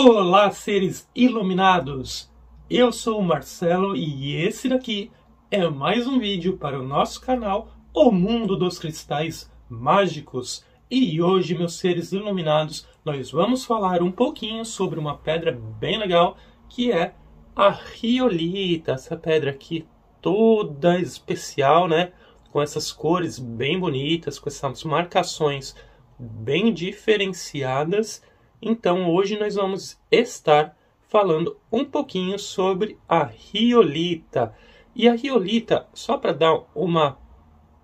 Olá, seres iluminados! Eu sou o Marcelo e esse daqui é mais um vídeo para o nosso canal O Mundo dos Cristais Mágicos. E hoje, meus seres iluminados, nós vamos falar um pouquinho sobre uma pedra bem legal que é a riolita. Essa pedra aqui toda especial, né? Com essas cores bem bonitas, com essas marcações bem diferenciadas então hoje nós vamos estar falando um pouquinho sobre a riolita. E a riolita, só para dar uma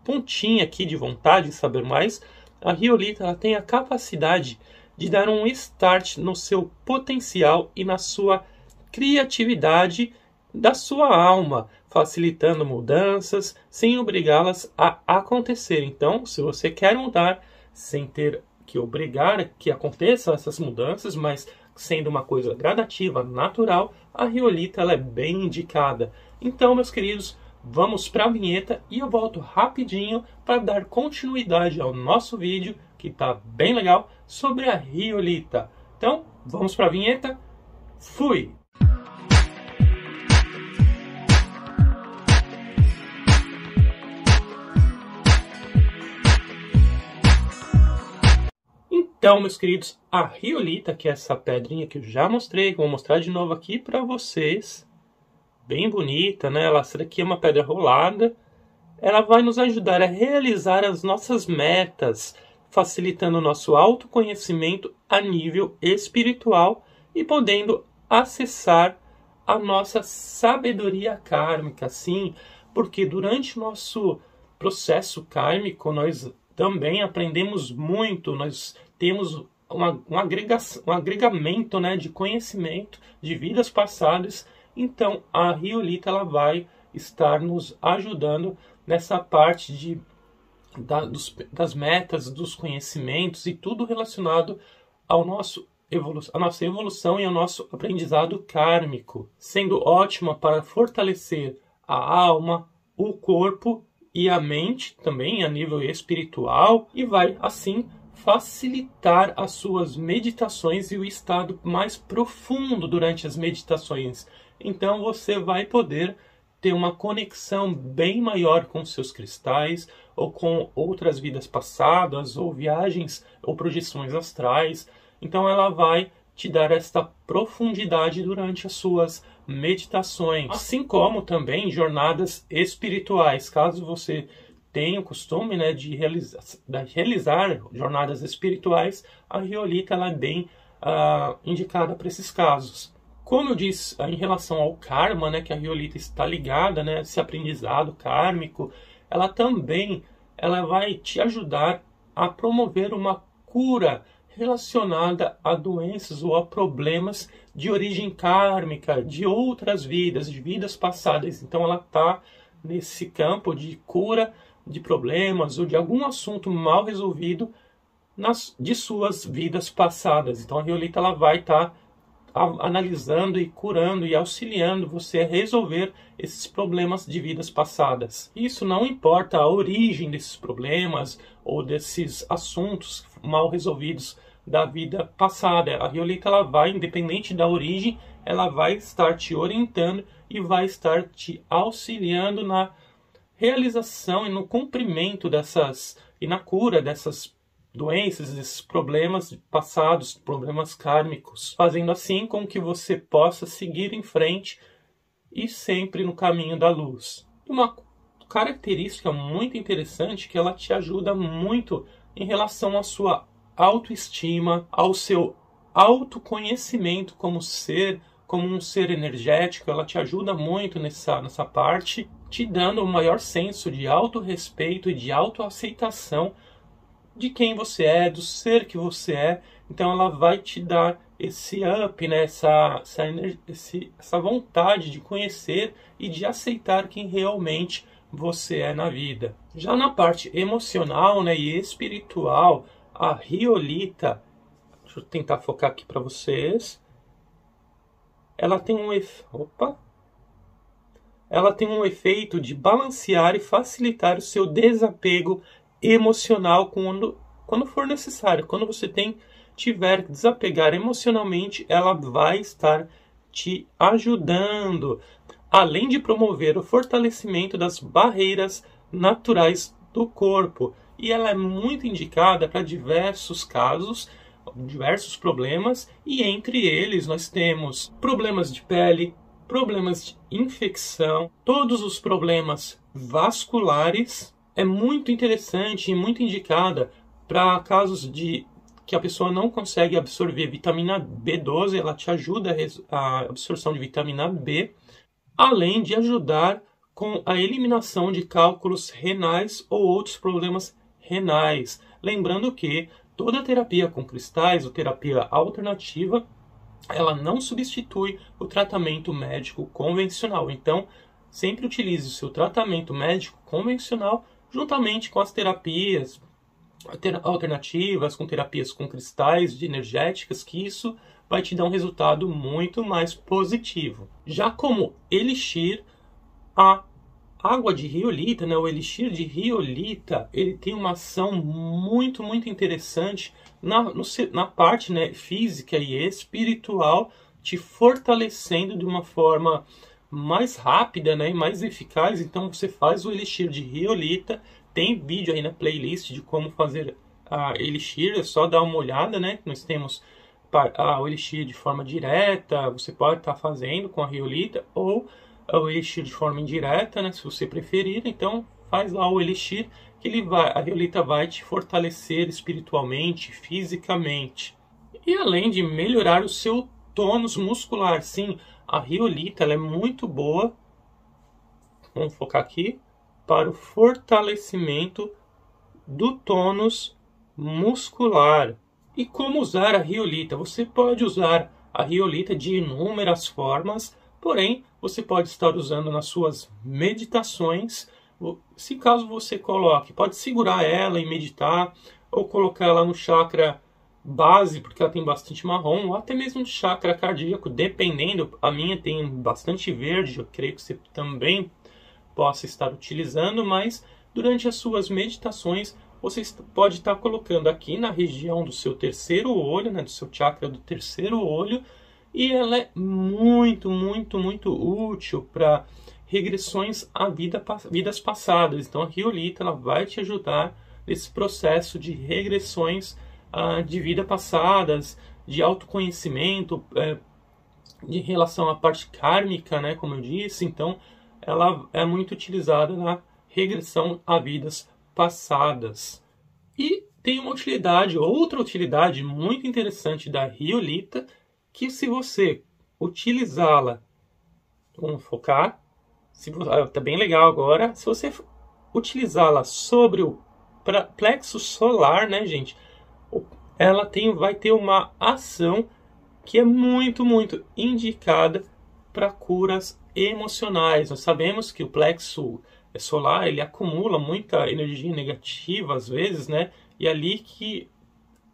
pontinha aqui de vontade de saber mais, a riolita ela tem a capacidade de dar um start no seu potencial e na sua criatividade da sua alma, facilitando mudanças sem obrigá-las a acontecer. Então, se você quer mudar sem ter que obrigar que aconteçam essas mudanças, mas sendo uma coisa gradativa, natural, a riolita ela é bem indicada. Então, meus queridos, vamos para a vinheta e eu volto rapidinho para dar continuidade ao nosso vídeo, que está bem legal, sobre a riolita. Então, vamos para a vinheta. Fui! Então, meus queridos, a riolita, que é essa pedrinha que eu já mostrei, vou mostrar de novo aqui para vocês. Bem bonita, né? Ela, essa daqui é uma pedra rolada. Ela vai nos ajudar a realizar as nossas metas, facilitando o nosso autoconhecimento a nível espiritual e podendo acessar a nossa sabedoria kármica, sim, porque durante o nosso processo kármico nós também aprendemos muito, nós temos uma, um, agregação, um agregamento né, de conhecimento de vidas passadas. Então, a Riolita ela vai estar nos ajudando nessa parte de, da, dos, das metas, dos conhecimentos e tudo relacionado ao nosso a nossa evolução e ao nosso aprendizado kármico, sendo ótima para fortalecer a alma, o corpo e a mente também a nível espiritual e vai assim facilitar as suas meditações e o estado mais profundo durante as meditações. Então você vai poder ter uma conexão bem maior com seus cristais ou com outras vidas passadas ou viagens ou projeções astrais. Então ela vai te dar esta profundidade durante as suas meditações, assim como também jornadas espirituais. Caso você tem o costume né, de, realizar, de realizar jornadas espirituais, a riolita ela é bem uh, indicada para esses casos. Como eu disse uh, em relação ao karma, né, que a riolita está ligada, né, esse aprendizado kármico, ela também ela vai te ajudar a promover uma cura relacionada a doenças ou a problemas de origem kármica, de outras vidas, de vidas passadas. Então ela está nesse campo de cura de problemas ou de algum assunto mal resolvido nas, de suas vidas passadas. Então a Riolita ela vai estar tá analisando e curando e auxiliando você a resolver esses problemas de vidas passadas. Isso não importa a origem desses problemas ou desses assuntos mal resolvidos da vida passada. A Riolita ela vai, independente da origem, ela vai estar te orientando e vai estar te auxiliando na realização e no cumprimento dessas e na cura dessas doenças, desses problemas passados, problemas kármicos, fazendo assim com que você possa seguir em frente e sempre no caminho da luz. Uma característica muito interessante que ela te ajuda muito em relação à sua autoestima, ao seu autoconhecimento como ser, como um ser energético, ela te ajuda muito nessa, nessa parte te dando um maior senso de autorrespeito e de autoaceitação de quem você é, do ser que você é. Então ela vai te dar esse up, né? essa, essa, esse, essa vontade de conhecer e de aceitar quem realmente você é na vida. Já na parte emocional né, e espiritual, a riolita, deixa eu tentar focar aqui para vocês. Ela tem um. Opa! ela tem um efeito de balancear e facilitar o seu desapego emocional quando, quando for necessário. Quando você tem tiver que desapegar emocionalmente, ela vai estar te ajudando, além de promover o fortalecimento das barreiras naturais do corpo. E ela é muito indicada para diversos casos, diversos problemas, e entre eles nós temos problemas de pele, problemas de infecção, todos os problemas vasculares. É muito interessante e muito indicada para casos de que a pessoa não consegue absorver vitamina B12, ela te ajuda a absorção de vitamina B, além de ajudar com a eliminação de cálculos renais ou outros problemas renais. Lembrando que toda terapia com cristais ou terapia alternativa, ela não substitui o tratamento médico convencional. Então, sempre utilize o seu tratamento médico convencional juntamente com as terapias alternativas, com terapias com cristais energéticas, que isso vai te dar um resultado muito mais positivo. Já como elixir, a água de riolita, né, o elixir de riolita, ele tem uma ação muito, muito interessante na, no, na parte né, física e espiritual, te fortalecendo de uma forma mais rápida né, e mais eficaz. Então você faz o elixir de riolita tem vídeo aí na playlist de como fazer a Elixir, é só dar uma olhada, né? Nós temos a, o Elixir de forma direta, você pode estar tá fazendo com a Riolita, ou o Elixir de forma indireta, né? Se você preferir, então faz lá o Elixir, que ele vai, a Riolita vai te fortalecer espiritualmente, fisicamente. E além de melhorar o seu tônus muscular, sim, a Riolita ela é muito boa. Vamos focar aqui para o fortalecimento do tônus muscular. E como usar a riolita? Você pode usar a riolita de inúmeras formas, porém você pode estar usando nas suas meditações. Se caso você coloque, pode segurar ela e meditar, ou colocar ela no chakra base, porque ela tem bastante marrom, ou até mesmo chakra cardíaco, dependendo. A minha tem bastante verde, eu creio que você também possa estar utilizando, mas durante as suas meditações você pode estar colocando aqui na região do seu terceiro olho, né, do seu chakra do terceiro olho, e ela é muito, muito, muito útil para regressões a vida, vidas passadas. Então a riolita ela vai te ajudar nesse processo de regressões uh, de vida passadas, de autoconhecimento, uh, de relação à parte kármica, né, como eu disse. Então ela é muito utilizada na regressão a vidas passadas. E tem uma utilidade, outra utilidade muito interessante da riolita, que se você utilizá-la, vamos focar, se está bem legal agora, se você utilizá-la sobre o plexo solar, né, gente, ela tem, vai ter uma ação que é muito, muito indicada para curas emocionais. Nós sabemos que o plexo solar ele acumula muita energia negativa às vezes, né? E é ali que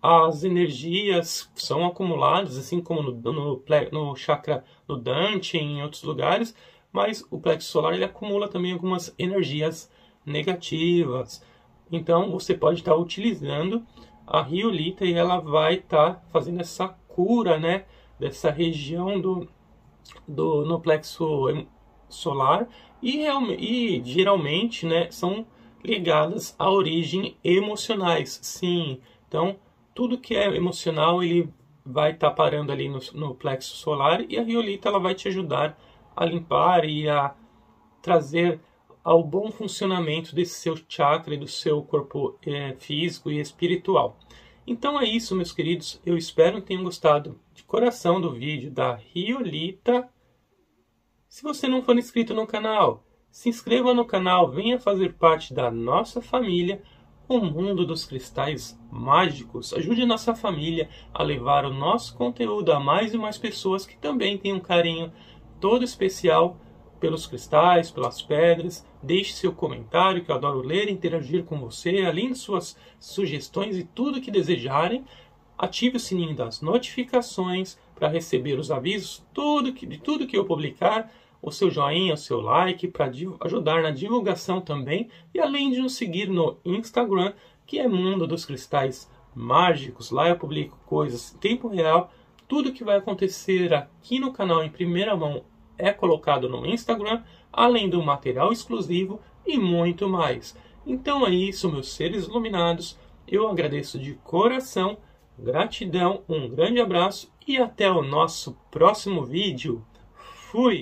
as energias são acumuladas, assim como no, no, no chakra no Dante em outros lugares, mas o plexo solar ele acumula também algumas energias negativas. Então você pode estar utilizando a riolita e ela vai estar fazendo essa cura, né, dessa região do do, no plexo solar e, e geralmente né, são ligadas à origem emocionais. Sim, então tudo que é emocional ele vai estar tá parando ali no, no, plexo solar e a riolita ela vai te ajudar a limpar e a trazer ao bom funcionamento desse seu chakra e do seu corpo é, físico e espiritual. Então é isso, meus queridos. Eu espero que tenham gostado de coração do vídeo da Riolita. Se você não for inscrito no canal, se inscreva no canal, venha fazer parte da nossa família, o mundo dos cristais mágicos. Ajude nossa família a levar o nosso conteúdo a mais e mais pessoas que também têm um carinho todo especial pelos cristais, pelas pedras. Deixe seu comentário, que eu adoro ler interagir com você, além de suas sugestões e tudo que desejarem. Ative o sininho das notificações para receber os avisos tudo que, de tudo que eu publicar. O seu joinha, o seu like para ajudar na divulgação também. E além de nos seguir no Instagram, que é Mundo dos Cristais mágicos. Lá eu publico coisas em tempo real. Tudo que vai acontecer aqui no canal em primeira mão é colocado no Instagram, além do material exclusivo e muito mais. Então é isso, meus seres iluminados. Eu agradeço de coração, gratidão, um grande abraço e até o nosso próximo vídeo. Fui!